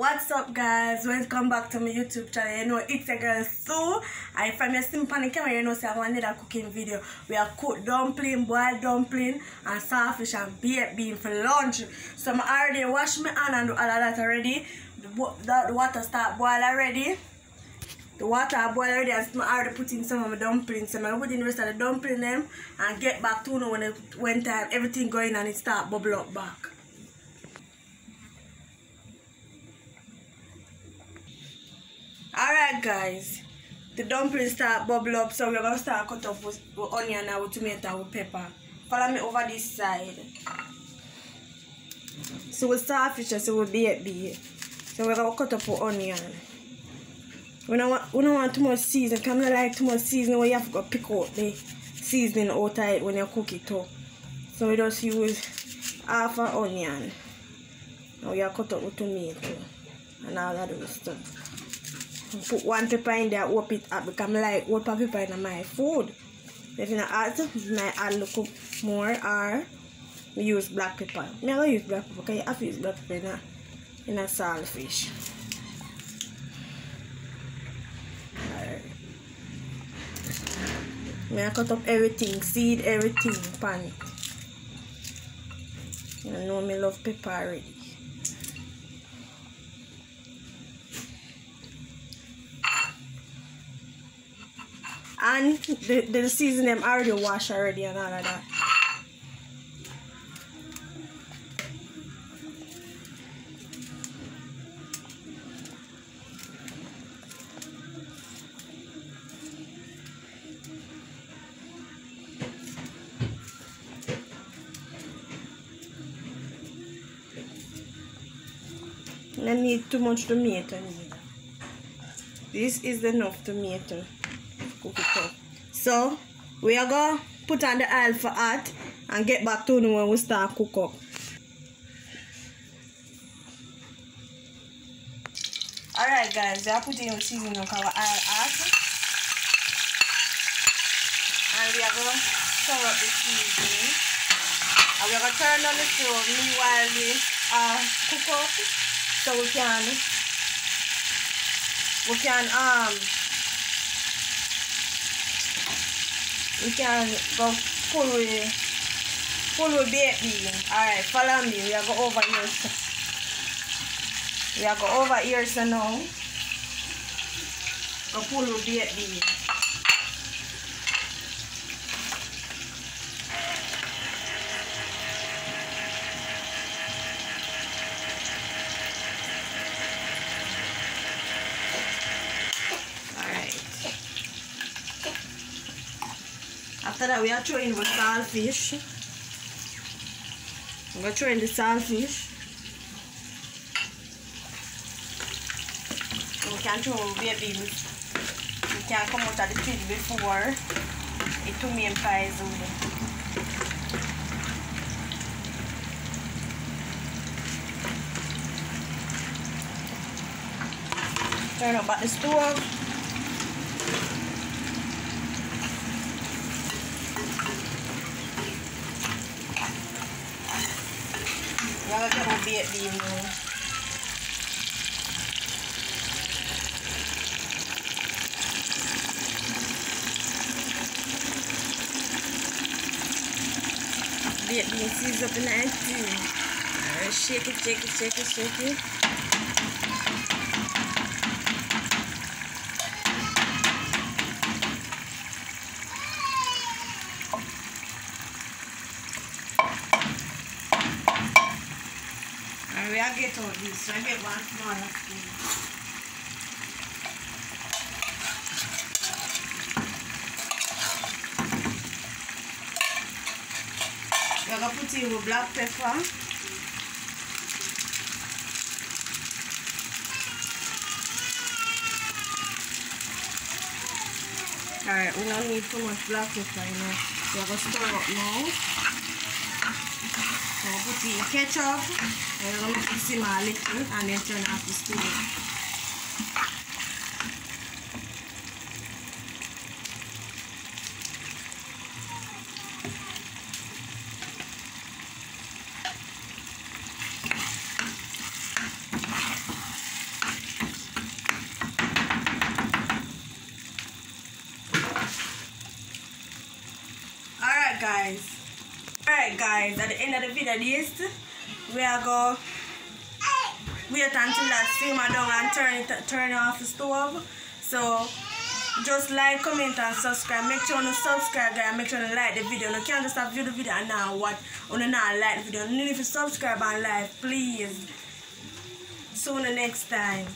What's up guys? Welcome back to my YouTube channel. You know it's a girl so And from your simple camera, you know say I want another cooking video. We are cooked dumpling, boiled dumpling, and saltfish and baked bean for lunch. So I already wash my hand and do all of that already. The, the, the water start boil already. The water boil already and I already put in some of my dumplings. So I put in the rest of the dumpling them and get back to you know when it when time everything going and it start bubble up back. Guys, the dumplings start bubble up so we're gonna start cut off with, with onion and with tomato with pepper. Follow me over this side. So with saltfish, so with baked bean. So we're gonna cut up with onion. We don't want, we don't want too much seasoning, because I don't like too much seasoning where you have to pick out the seasoning out of it when you cook it too. So we just use half an onion. Now we are cut up with tomato and all of those stuff put one pepper in there, whop it up because I like whop pepper in my food. If you add, I add a little more or we use black pepper. To use black pepper because you have to use black pepper in a, in a saltfish. Alright. I cut up everything, seed everything pan it. You know me love pepper already. And the, the season them already wash already and all of that. I need too much tomato. This is enough tomato cook it up. So we are going to put on the oil for hot and get back to you when we start cook up. Alright guys, we are putting the seasoning on our oil hot. And we are going to stir up the seasoning. And we are going to turn on the stove meanwhile we uh, cook up so we can we can um we can go full with full with baked bean. Alright, follow me. We are go over here. We are go over here so now. Go full with baked bean. After that, we are throwing the saltfish. I'm going to throw in the saltfish. We can throw baby. We can come out of the tin before the two main pies over. Turn up at the stove. Mo biya mo. Biya biya seeds up in the end too. Alright, shake it, shake it, shake it, shake it. Are get all this, so I get one. We are going to put in with black pepper. Alright, we don't need too much black pepper, you know. Going to stir up now. So put in ketchup. Ayun, magsisimalik yung onion siya na atis ko. Alright guys. Alright guys, at the end of the video this we are go wait until that simmer down and turn it turn off the stove. So just like, comment and subscribe. Make sure you subscribe guys. Make sure you like the video. You can't just have view the video and now what or not like the video. You need to subscribe and like please. See you next time.